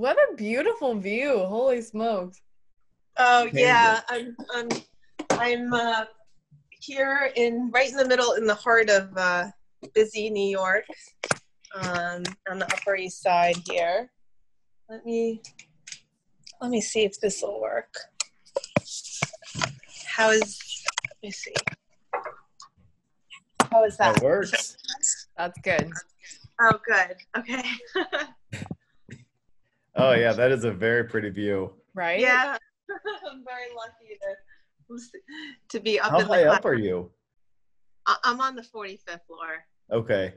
What a beautiful view. Holy smokes. Oh yeah, I'm I'm I'm uh, here in right in the middle in the heart of uh, busy New York, um, on the Upper East Side here. Let me let me see if this will work. How is let me see. How is that? That works. That's good. Oh, good. Okay. Oh yeah, that is a very pretty view. Right? yeah, I'm very lucky to to be up How in high the. up are you? I- I'm on the 45th floor. Okay.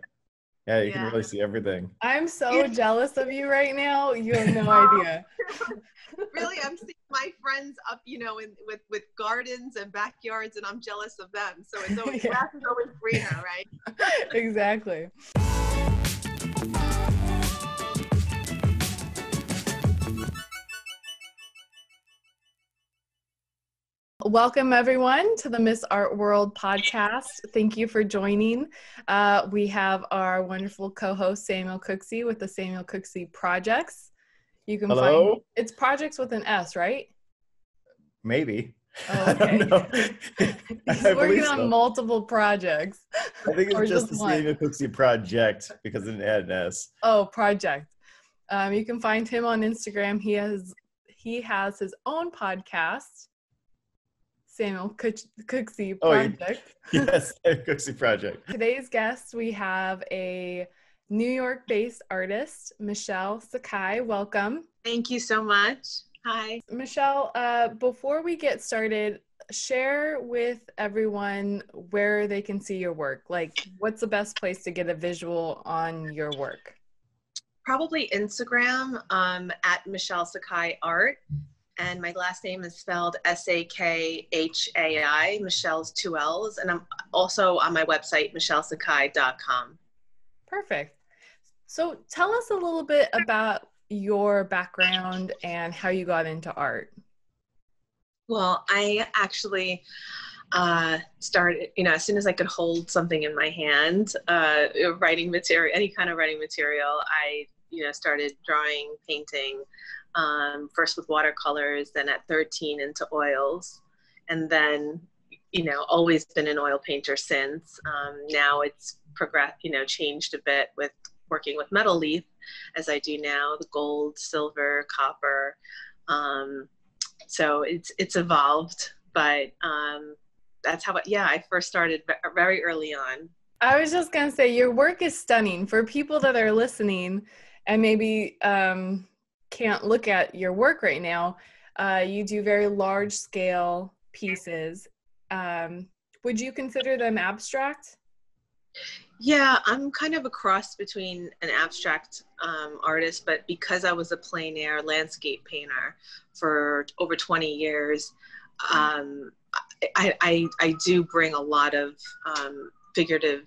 Yeah, you can really see everything. I'm so jealous of you right now. You have no idea. really i'm seeing my friends up you know in with with gardens and backyards and i'm jealous of them so it's always Yeah. grass is always greener right exactly. Welcome, everyone, to the Miss Art World podcast. Thank you for joining. Uh, we have our wonderful co host, Samuel Cooksey, with the Samuel Cooksey Projects. You can find Hello? it's projects with an S, right? Maybe. Oh, okay. He's working on so. multiple projects. I think it's just just the. Samuel Cooksey project because it didn't add an S. Oh, project. Um, you can find him on Instagram. He has he has his own podcast, Samuel Cook- Cooksey Oh, Project. Yes, Cooksey project. Today's guest, we have a New York-based artist, Michelle Sakhai. Welcome, thank you so much hi Michelle. Uh, before we get started, share with everyone where they can see your work. Like, what's the best place to get a visual on your work? probably instagram um, at michelle sakhai art and my last name is spelled s-a-k-h-a-i michelle's two l's and i'm also on my website michellesakhai.com Perfect. So tell us a little bit about your background and how you got into art. Well, I actually uh, started, you know, as soon as I could hold something in my hand, uh, writing material, any kind of writing material, I, you know, started drawing, painting, um, first with watercolors, then at 13 into oils, and then, you know, always been an oil painter since. Um, now it's progressed, you know, changed a bit with working with metal leaf as I do now, the gold, silver, copper. Um, so it's it's evolved but um that's how it, yeah i first started very early on I was just going to say, your work is stunning. For people that are listening and maybe um, can't look at your work right now, uh, you do very large scale pieces. Um, would you consider them abstract? yeah i'm kind of a cross between an abstract um, artist but because i was a plein air landscape painter for over 20 years um, I, I, I do bring a lot of um, figurative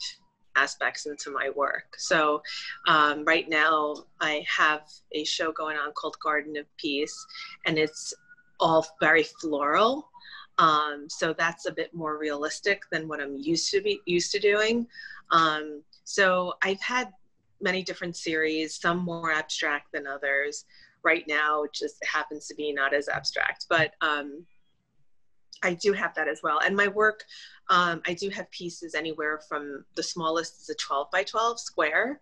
aspects into my work. So um, right now I have a show going on called Garden of Peace, and it's all very floral. Um, so that's a bit more realistic than what I'm used to be used to doing. Um, so I've had many different series, some more abstract than others. Right now, it just happens to be not as abstract, but um, I do have that as well. And my work, um, I do have pieces anywhere from the smallest is a 12 by 12 square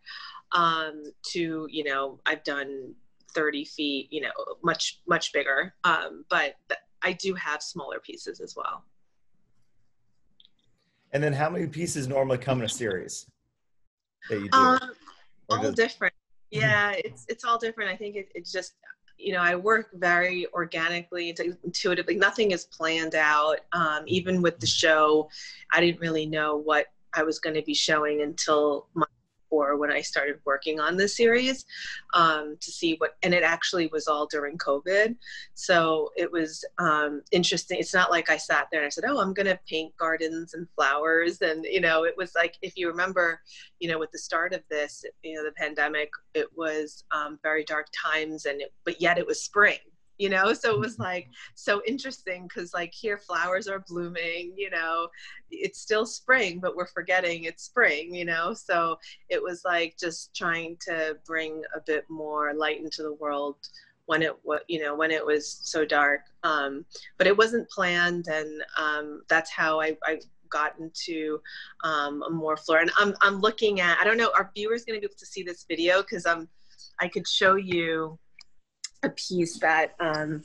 um, to, you know, I've done 30 feet, you know, much, much bigger. Um, but th- I do have smaller pieces as well. And then how many pieces normally come in a series that you do? Um, all does- different. Yeah, it's it's all different. I think it, it's just you know I work very organically, intuitively. Nothing is planned out. Um, even with the show, I didn't really know what I was going to be showing until month before when I started working on this series um, to see what. And it actually was all during COVID, so it was um, interesting. It's not like I sat there and I said, "Oh, I'm going to paint gardens and flowers," and you know, it was like if you remember you know, with the start of this, you know, the pandemic, it was um, very dark times, and it, but yet it was spring. You know? So it was like so interesting because like here flowers are blooming you know? It's still spring but we're forgetting it's spring you know? So it was like just trying to bring a bit more light into the world when it was you know when it was so dark. Um, but it wasn't planned and um, that's how I, I got into um, a more floor. And I'm, I'm looking at i don't know are viewers going to be able to see this video? Because i'm i could show you a piece that um,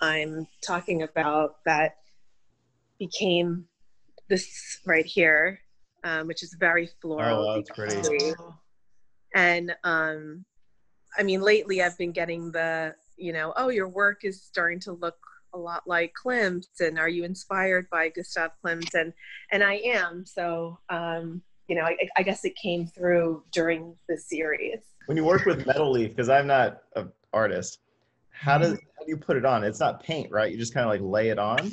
I'm talking about that became this right here, um, which is very floral. Oh, that's pretty. And um, I mean, lately I've been getting the, you know, oh, your work is starting to look a lot like Klimt's, and are you inspired by Gustav Klimt? And and I am. So um, you know, I, I guess it came through during the series. When you work with metal leaf, because I'm not an artist, how does mm-hmm. how do you put it on? It's not paint, right? You just kind of like lay it on.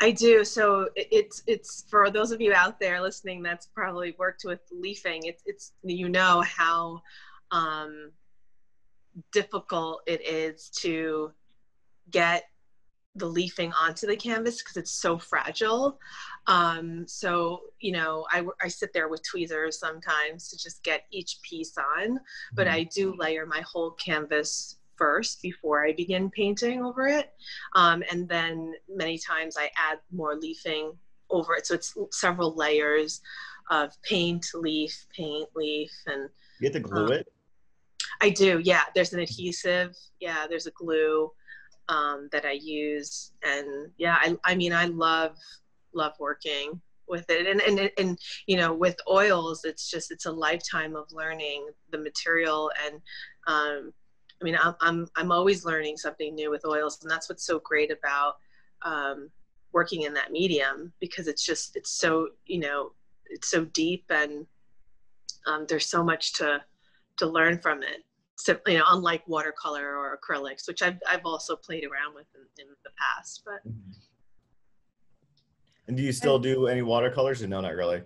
I do. So it's it's for those of you out there listening that's probably worked with leafing. It's it's you know how um, difficult it is to get the leafing onto the canvas because it's so fragile. Um, so, you know, I, I sit there with tweezers sometimes to just get each piece on, but mm-hmm. I do layer my whole canvas first before I begin painting over it. Um, and then many times I add more leafing over it. So it's several layers of paint, leaf, paint, leaf, and you have to glue um, it. I do, yeah. There's an adhesive, yeah. There's a glue um, that I use, and yeah, I, I mean, I love love working with it, and and and you know, with oils, it's just it's a lifetime of learning the material and um, I mean, I'm, I'm, I'm always learning something new with oils, and that's what's so great about um, working in that medium because it's just, it's so, you know, it's so deep and um, there's so much to, to learn from it. So, you know, unlike watercolor or acrylics, which I've, I've also played around with in, in the past, but. Mm-hmm. And do you still do any watercolors or no, not really?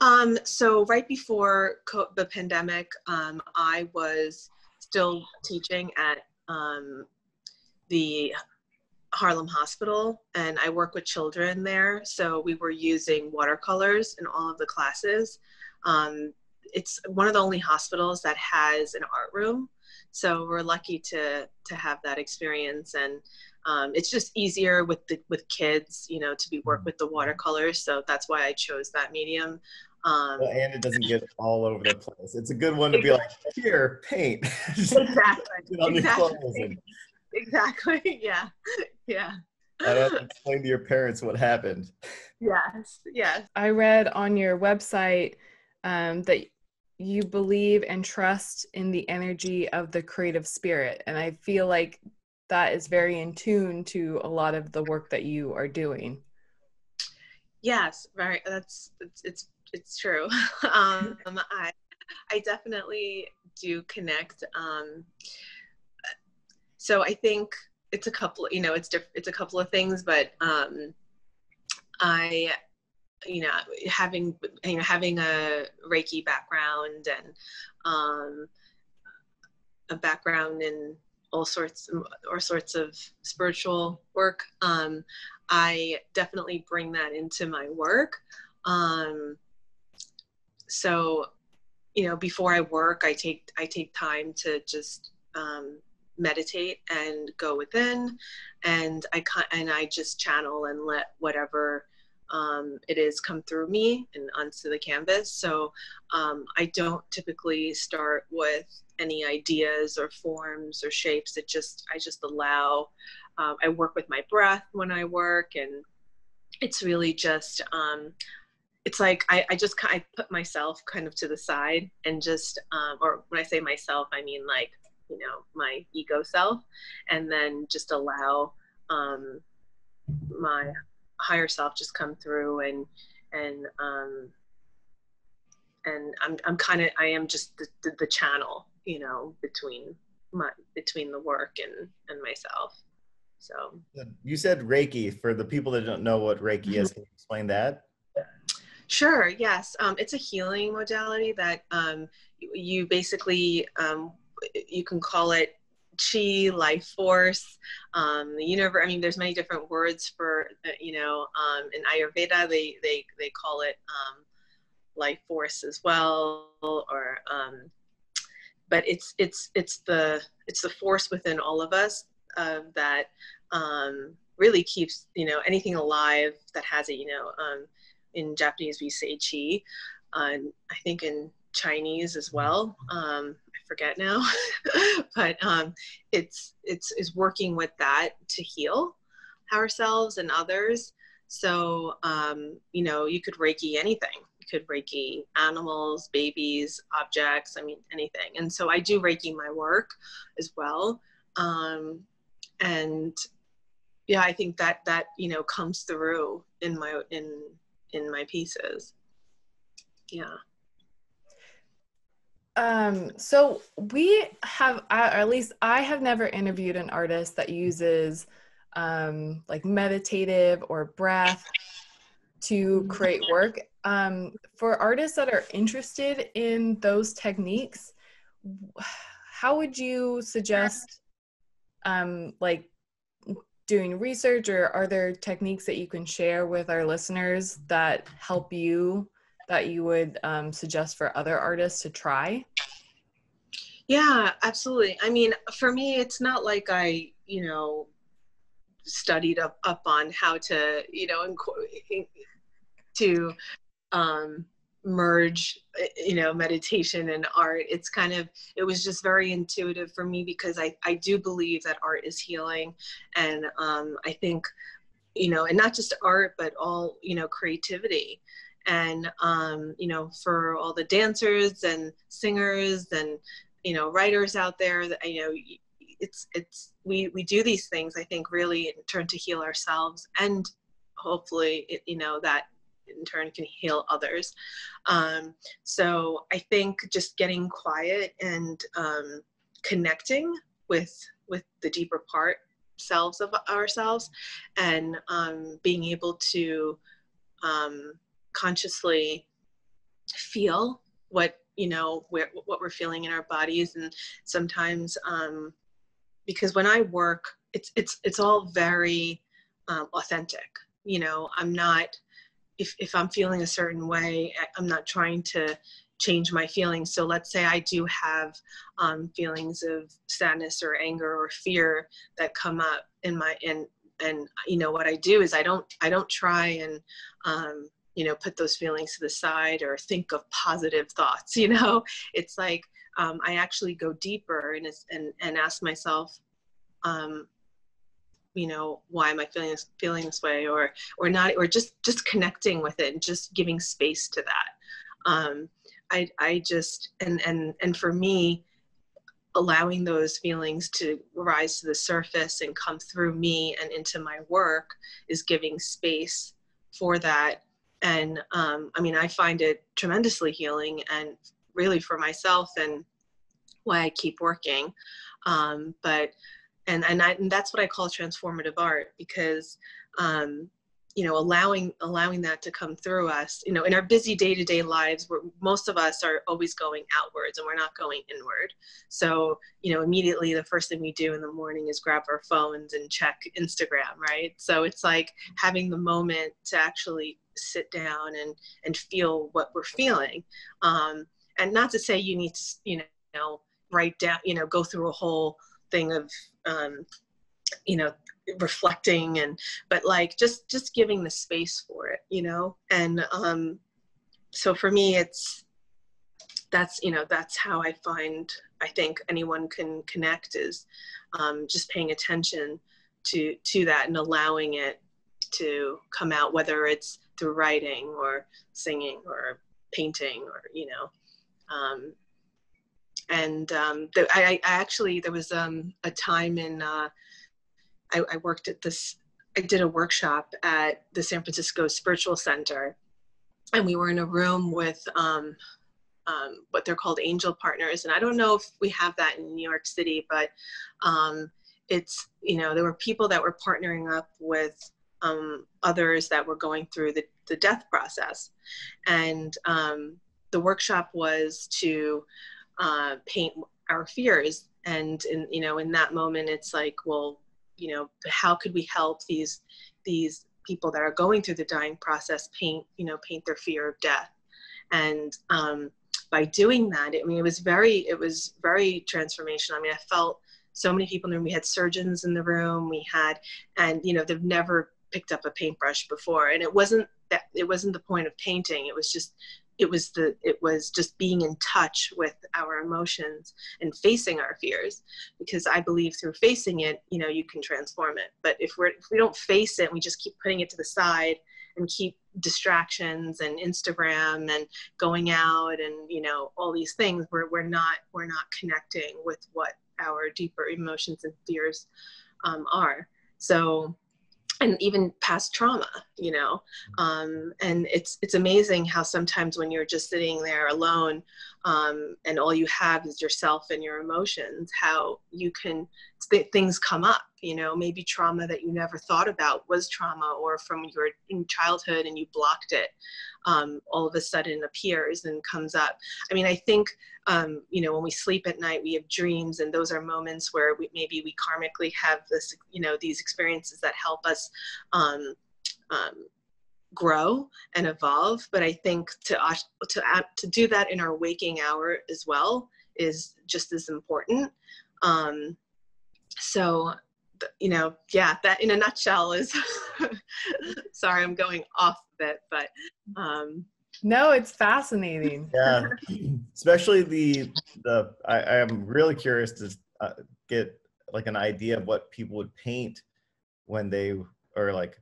Um, so right before co- the pandemic, um, I was still teaching at um, the Harlem Hospital, and I work with children there. So we were using watercolors in all of the classes. Um, it's one of the only hospitals that has an art room, so we're lucky to to have that experience. And um, it's just easier with the with kids, you know, to be work with the watercolors. So that's why I chose that medium. Um, well, and it doesn't get all over the place. It's a good one to be like, here, paint. exactly. exactly. exactly. Yeah. Yeah. I have to explain to your parents what happened. Yes. Yes. I read on your website um, that you believe and trust in the energy of the creative spirit. And I feel like that is very in tune to a lot of the work that you are doing. Yes, very. That's it's, it's it's true. um, I I definitely do connect. Um, so I think it's a couple. You know, it's diff- it's a couple of things, but um, I you know having you know having a reiki background and um, a background in all sorts all sorts of spiritual work um, i definitely bring that into my work um, so you know before i work i take i take time to just um, meditate and go within. And i and i just channel and let whatever um, it is come through me and onto the canvas. So um, i don't typically start with any ideas or forms or shapes. It just i just allow um, i work with my breath when i work. And it's really just um, it's like I, I just I put myself kind of to the side and just um, or when I say myself I mean like you know my ego self and then just allow um, my higher self just come through and and um, and I'm I'm kind of I am just the, the, the channel you know between my between the work and and myself. So. You said reiki for the people that don't know what reiki is can you explain that Sure, yes. Um, it's a healing modality that um, you basically, um, you can call it chi, life force, um, the universe. I mean, there's many different words for, uh, you know, um, in Ayurveda, they, they, they call it um, life force as well, or, um, but it's, it's, it's the, it's the force within all of us uh, that um, really keeps, you know, anything alive that has it, you know, um, in Japanese we say chi. Uh, I think in Chinese as well. Um, I forget now, but um, it's it's is working with that to heal ourselves and others. So um, you know, you could Reiki anything. You could Reiki animals, babies, objects. I mean, anything. And so I do Reiki my work as well. Um, and yeah, I think that that you know comes through in my in in my pieces. Yeah. Um, so we have, or at least I have never interviewed an artist that uses um, like meditative or breath to create work. Um, for artists that are interested in those techniques, how would you suggest um, like doing research or are there techniques that you can share with our listeners that help you that you would um, suggest for other artists to try? Yeah, absolutely. I mean, for me, it's not like I, you know, studied up up on how to, you know, to um, merge, you know, meditation and art. It's kind of, it was just very intuitive for me because I, I do believe that art is healing, and um, I think, you know, and not just art, but all, you know, creativity and um, you know for all the dancers and singers and you know writers out there that you know it's it's we we do these things i think really in turn to heal ourselves and hopefully it, you know that in turn can heal others. Um, so i think just getting quiet and um, connecting with with the deeper part selves of ourselves and um, being able to um, consciously feel what you know what we're feeling in our bodies. And sometimes um, because when i work it's it's it's all very um, authentic. You know i'm not if, if i'm feeling a certain way i'm not trying to change my feelings. So let's say i do have um, feelings of sadness or anger or fear that come up in my in and you know what i do is i don't i don't try and um, you know put those feelings to the side or think of positive thoughts you know? It's like um, i actually go deeper and and, and ask myself um, you know why am i feeling this feeling this way or or not or just just connecting with it and just giving space to that. Um, i i just and and and for me allowing those feelings to rise to the surface and come through me and into my work is giving space for that. And um, i mean i find it tremendously healing and really for myself and why i keep working. Um, but and and, I, and that's what i call transformative art because um, you know allowing allowing that to come through us you know in our busy day-to-day lives where most of us are always going outwards and we're not going inward. So you know immediately the first thing we do in the morning is grab our phones and check instagram right? So it's like having the moment to actually sit down and and feel what we're feeling. Um, and not to say you need to you know write down you know go through a whole thing of um, you know reflecting and but like just just giving the space for it you know? And um so for me it's that's you know that's how i find i think anyone can connect is um, just paying attention to to that and allowing it to come out whether it's through writing or singing or painting or you know um, and um, the, I, I, actually there was um, a time in uh, I, I, worked at this I did a workshop at the San Francisco Spiritual Center, and we were in a room with um, um what they're called angel partners, and I don't know if we have that in New York City, but um, it's you know there were people that were partnering up with um, others that were going through the, the death process. And the workshop was to uh, paint our fears. And in you know in that moment it's like well you know how could we help these these people that are going through the dying process paint you know paint their fear of death? And um, by doing that i mean it was very it was very transformational. I mean i felt so many people in the room. We had surgeons in the room. We had and you know they've never picked up a paintbrush before. And it wasn't that it wasn't the point of painting. It was just it was the it was just being in touch with our emotions and facing our fears because i believe through facing it you know you can transform it. But if we're if we don't face it we just keep putting it to the side and keep distractions and instagram and going out and you know all these things we're, we're not we're not connecting with what our deeper emotions and fears um, are. So and even past trauma you know? Um, and it's it's amazing how sometimes when you're just sitting there alone um, and all you have is yourself and your emotions how you can th- things come up you know maybe trauma that you never thought about was trauma or from your childhood and you blocked it um, all of a sudden appears and comes up. I mean i think um, you know when we sleep at night we have dreams and those are moments where we, maybe we karmically have this you know these experiences that help us um, um grow and evolve. But i think to to to do that in our waking hour as well is just as important. Um, so you know yeah that in a nutshell is sorry i'm going off a bit but um no it's fascinating. Yeah. Especially the the i, I am really curious to uh, get like an idea of what people would paint when they or like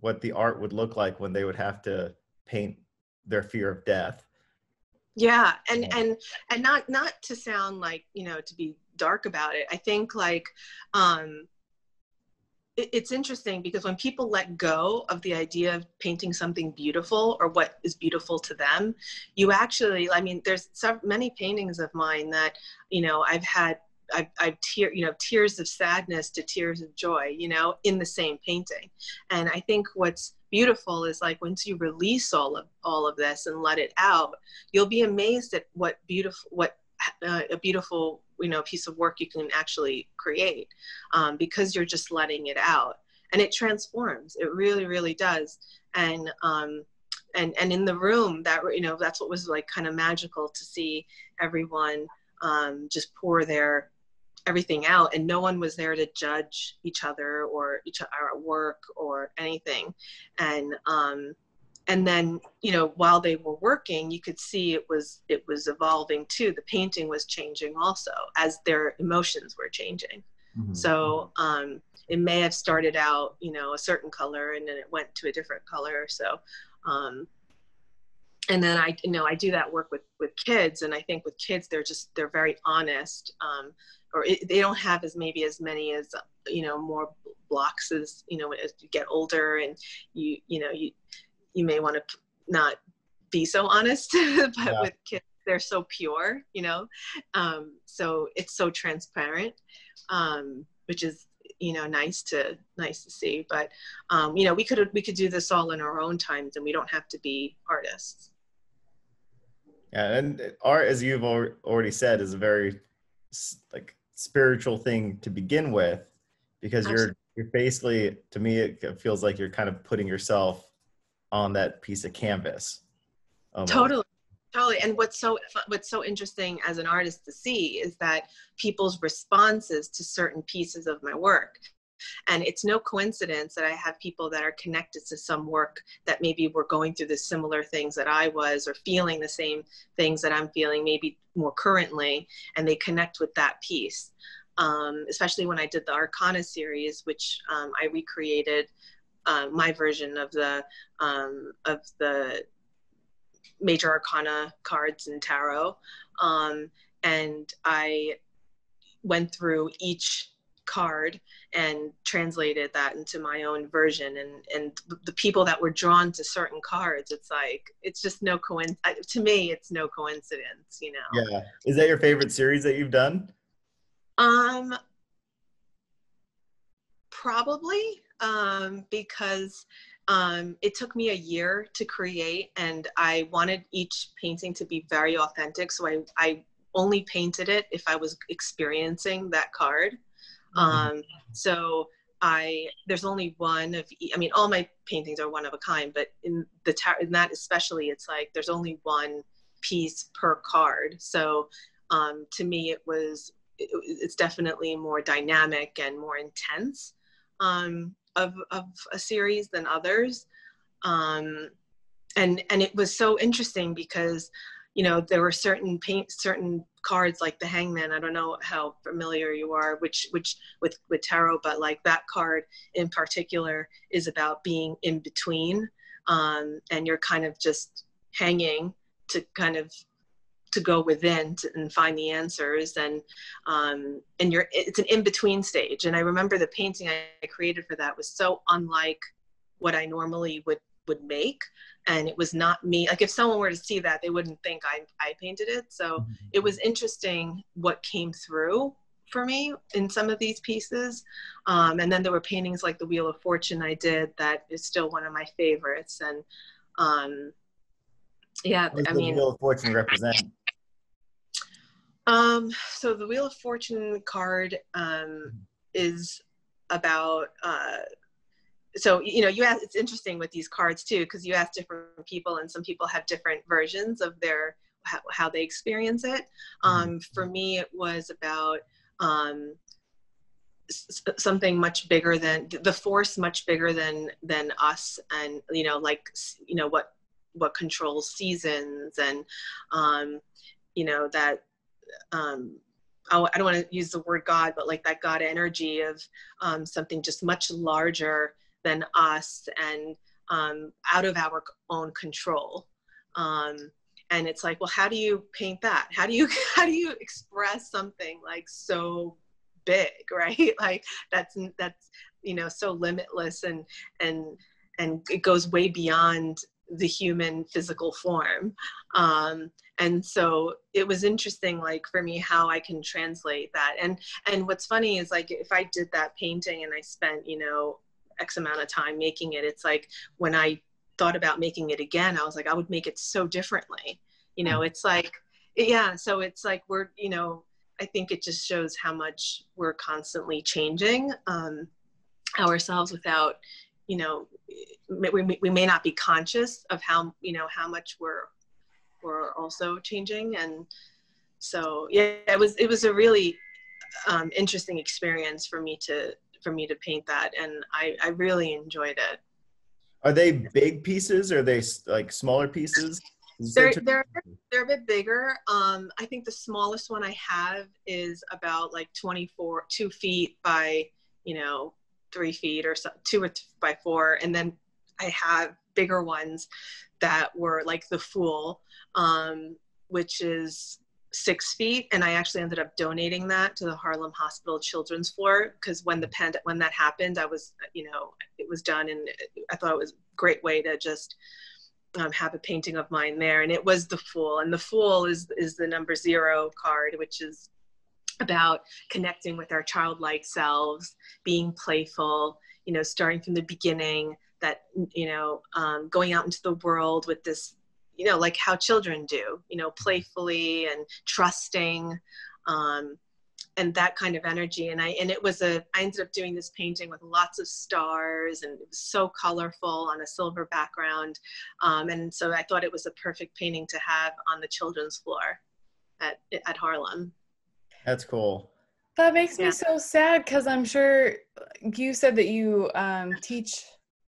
what the art would look like when they would have to paint their fear of death. Yeah and yeah. and and not not to sound like you know to be dark about it. I think like um it, it's interesting because when people let go of the idea of painting something beautiful or what is beautiful to them you actually i mean there's so many paintings of mine that you know i've had I've, I've tear, you know, tears of sadness to tears of joy, you know, in the same painting. And I think what's beautiful is like once you release all of all of this and let it out, you'll be amazed at what beautiful, what uh, a beautiful, you know, piece of work you can actually create um, because you're just letting it out, and it transforms. It really, really does. And um, and and in the room, that you know, that's what was like kind of magical to see everyone um, just pour their everything out and no one was there to judge each other or each our work or anything and um and then you know while they were working you could see it was it was evolving too the painting was changing also as their emotions were changing mm-hmm. so um it may have started out you know a certain color and then it went to a different color so um and then I, you know, I do that work with with kids, and I think with kids, they're just they're very honest. Um, or it, they don't have as maybe as many as you know more blocks as you know as you get older and you you know you you may want to not be so honest but yeah. with kids they're so pure you know um, so it's so transparent um, which is you know nice to nice to see but um, you know we could we could do this all in our own times and we don't have to be artists yeah and art as you've already said is a very like spiritual thing to begin with because Absolutely. you're you're basically to me it feels like you're kind of putting yourself on that piece of canvas almost. totally totally and what's so what's so interesting as an artist to see is that people's responses to certain pieces of my work and it's no coincidence that I have people that are connected to some work that maybe were going through the similar things that I was or feeling the same things that I'm feeling maybe more currently, and they connect with that piece. Um, especially when I did the Arcana series, which um, I recreated uh, my version of the um, of the major arcana cards in tarot. Um, and i went through each card and translated that into my own version. And and the people that were drawn to certain cards it's like it's just no coincidence to me it's no coincidence you know? Yeah. Is that your favorite series that you've done? Um probably um because um, it took me a year to create and i wanted each painting to be very authentic so i, I only painted it if I was experiencing that card. Mm-hmm. Um, so I there's only one of I mean all my paintings are one of a kind, but in the tar- in that especially it's like there's only one piece per card. So um, to me it was it, it's definitely more dynamic and more intense um, of of a series than others. Um, and and it was so interesting because you know there were certain paint certain cards like the hangman i don't know how familiar you are which which with with tarot but like that card in particular is about being in between um, and you're kind of just hanging to kind of to go within to, and find the answers and um, and you're it's an in-between stage. And i remember the painting i created for that was so unlike what i normally would would make. And it was not me like if someone were to see that they wouldn't think i, I painted it. So mm-hmm. it was interesting what came through for me in some of these pieces. Um, and then there were paintings like the wheel of fortune i did that is still one of my favorites. And um, yeah i mean wheel of fortune represent um, so the wheel of fortune card um, is about uh, so you know you ask it's interesting with these cards too because you ask different people and some people have different versions of their how, how they experience it mm-hmm. um, for me it was about um, something much bigger than the force much bigger than than us and you know like you know what what controls seasons and um, you know that um, I don't want to use the word God, but like that God energy of um, something just much larger than us and um, out of our own control. Um, and it's like, well, how do you paint that? How do you how do you express something like so big, right? Like that's that's you know so limitless and and and it goes way beyond the human physical form. Um, and so it was interesting like for me how i can translate that and and what's funny is like if i did that painting and i spent you know X amount of time making it. It's like when I thought about making it again, I was like, I would make it so differently. You know, it's like, yeah. So it's like we're, you know, I think it just shows how much we're constantly changing um, ourselves without, you know, we, we may not be conscious of how, you know, how much we're, we're also changing. And so, yeah, it was, it was a really um, interesting experience for me to, for me to paint that, and I, I really enjoyed it. Are they big pieces? Or are they like smaller pieces? They're, they're, they're a bit bigger. Um, I think the smallest one I have is about like 24, two feet by, you know, three feet or so, two by four. And then I have bigger ones that were like the Fool, um, which is six feet and i actually ended up donating that to the harlem hospital children's floor because when the pand- when that happened i was you know it was done and i thought it was a great way to just um, have a painting of mine there and it was the fool and the fool is is the number zero card which is about connecting with our childlike selves being playful you know starting from the beginning that you know um, going out into the world with this you know like how children do you know playfully and trusting um, and that kind of energy. And i and it was a i ended up doing this painting with lots of stars and it was so colorful on a silver background. Um, and so i thought it was a perfect painting to have on the children's floor at at harlem that's cool that makes me so sad because i'm sure you said that you um, teach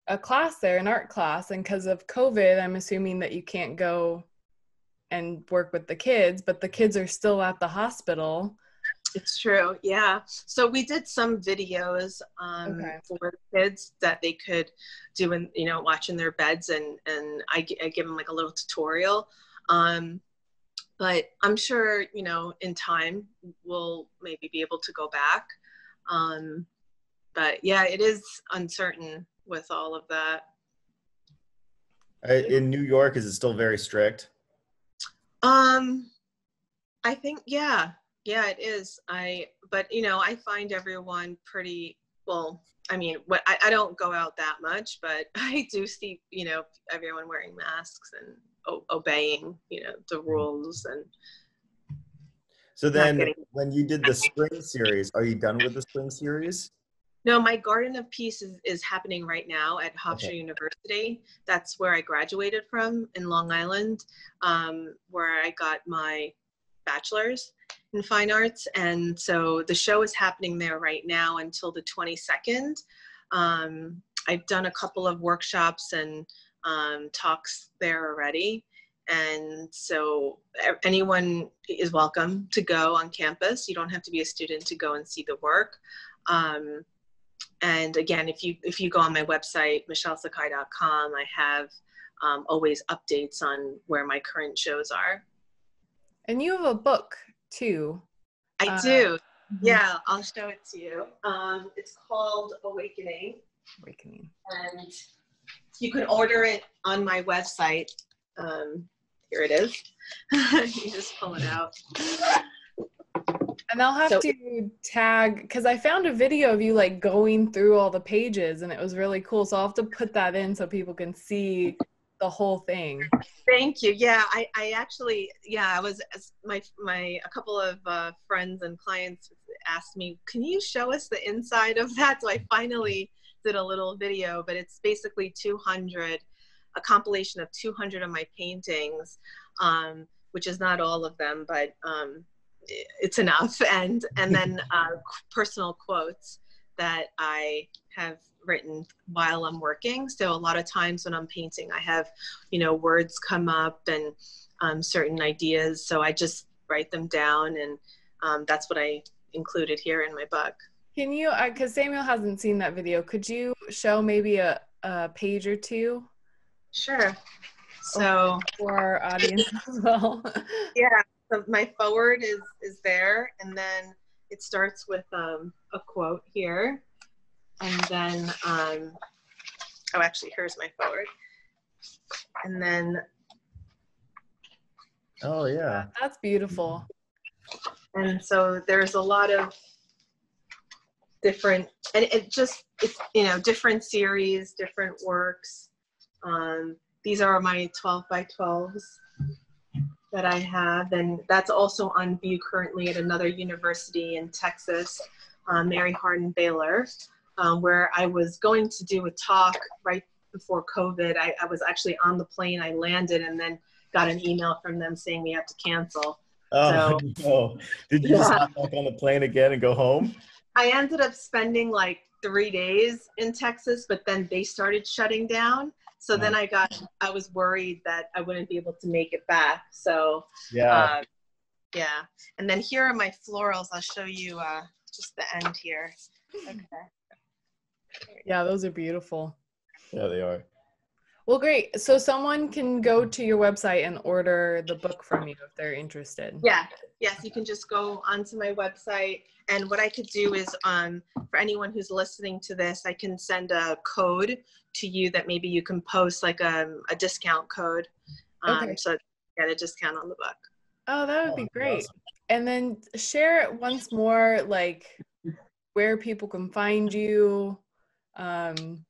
a class there, an art class, and because of COVID, I'm assuming that you can't go and work with the kids, but the kids are still at the hospital. It's true, yeah. So we did some videos um, okay. for kids that they could do, and you know, watch in their beds, and and I, I give them like a little tutorial. Um, but I'm sure you know in time we'll maybe be able to go back. Um, but yeah, it is uncertain with all of that. Uh, in New York, is it still very strict? Um, I think yeah, yeah, it is. I but you know I find everyone pretty well. I mean, what I, I don't go out that much, but I do see you know everyone wearing masks and o- obeying you know the mm-hmm. rules and. So then, when you did the spring series, are you done with the spring series? No, my Garden of Peace is, is happening right now at Hofstra okay. University. That's where I graduated from in Long Island, um, where I got my bachelor's in fine arts. And so the show is happening there right now until the 22nd. Um, I've done a couple of workshops and um, talks there already. And so anyone is welcome to go on campus. You don't have to be a student to go and see the work. Um, and again, if you if you go on my website, michellesakhai.com, I have um, always updates on where my current shows are. And you have a book too. I uh, do. Yeah, I'll show it to you. Um, it's called Awakening. Awakening. And you can order it on my website. Um, here it is. you just pull it out. And I'll have so, to tag because I found a video of you like going through all the pages and it was really cool. So I'll have to put that in so people can see the whole thing. Thank you. Yeah, I, I actually, yeah, I was my my a couple of uh, friends and clients asked me, can you show us the inside of that? So I finally did a little video, but it's basically 200, a compilation of 200 of my paintings, um, which is not all of them, but um, it's enough. And and then uh, personal quotes that I have written while I'm working. So a lot of times when I'm painting, I have, you know, words come up and um, certain ideas. So I just write them down, and um, that's what I included here in my book. Can you, because uh, Samuel hasn't seen that video, could you show maybe a, a page or two? Sure. So for our audience as well. yeah. So my forward is is there, and then it starts with um, a quote here, and then um, oh, actually, here's my forward, and then oh yeah, that's beautiful. And so there's a lot of different, and it just it's you know different series, different works. Um, these are my 12 by 12s that I have, and that's also on view currently at another university in Texas, uh, Mary Hardin Baylor, um, where I was going to do a talk right before COVID. I, I, was actually on the plane, I landed, and then got an email from them saying we have to cancel. Oh, so, no. Did you yeah. hop back on the plane again and go home? I ended up spending like three days in Texas, but then they started shutting down. So then I got, I was worried that I wouldn't be able to make it back. So yeah, uh, yeah. And then here are my florals. I'll show you uh, just the end here. Okay. Yeah, those are beautiful. Yeah, they are. Well, great. So someone can go to your website and order the book from you if they're interested. Yeah. Yes, you can just go onto my website. And what I could do is, um, for anyone who's listening to this, I can send a code to you that maybe you can post like a, um, a discount code. Um, okay. So get a discount on the book. Oh, that would be great. Awesome. And then share it once more, like where people can find you. Um,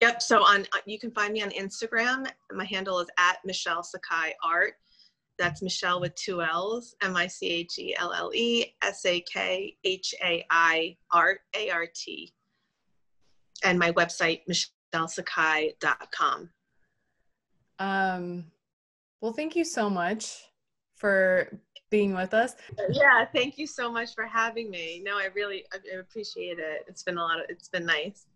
Yep. So on uh, you can find me on Instagram. My handle is at Michelle Sakhai Art. That's Michelle with two L's, M I C H E L L E S A K H A I Art A R T. And my website, michellesakhai.com. Um, well, thank you so much for being with us. Yeah, thank you so much for having me. No, I really I appreciate it. It's been a lot of, it's been nice.